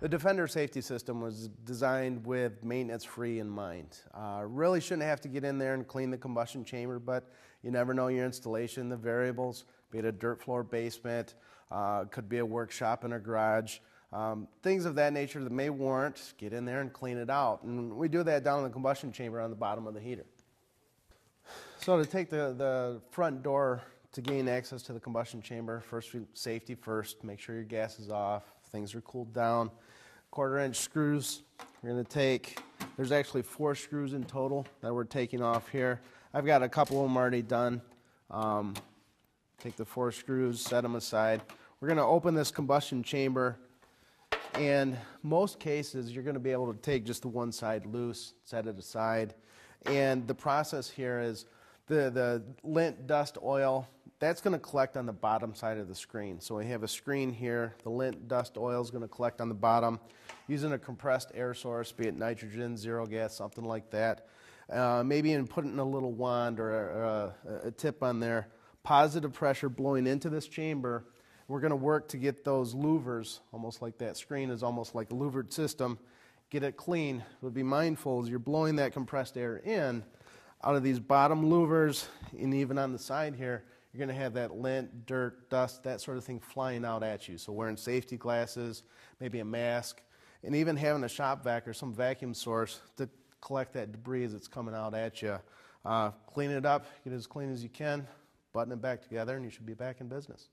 The Defender safety system was designed with maintenance free in mind. Uh, really shouldn't have to get in there and clean the combustion chamber, but you never know your installation, the variables, be it a dirt floor basement, uh, could be a workshop in a garage, um, things of that nature that may warrant get in there and clean it out. And we do that down in the combustion chamber on the bottom of the heater. So to take the, the front door to gain access to the combustion chamber, first safety first, make sure your gas is off, things are cooled down. Quarter inch screws, we're to take, there's actually four screws in total that we're taking off here. I've got a couple of them already done. Um, take the four screws, set them aside. We're going to open this combustion chamber and most cases you're going to be able to take just the one side loose, set it aside. And the process here is the, the lint, dust, oil, that's going to collect on the bottom side of the screen. So we have a screen here. The lint, dust, oil is going to collect on the bottom using a compressed air source, be it nitrogen, zero gas, something like that. Uh, maybe in putting a little wand or a, a, a tip on there, positive pressure blowing into this chamber. We're going to work to get those louvers, almost like that screen is almost like a louvered system, get it clean. But be mindful as you're blowing that compressed air in, out of these bottom louvers and even on the side here, you're going to have that lint, dirt, dust, that sort of thing flying out at you. So wearing safety glasses, maybe a mask, and even having a shop vac or some vacuum source to collect that debris as it's coming out at you. Uh, clean it up, get it as clean as you can, button it back together, and you should be back in business.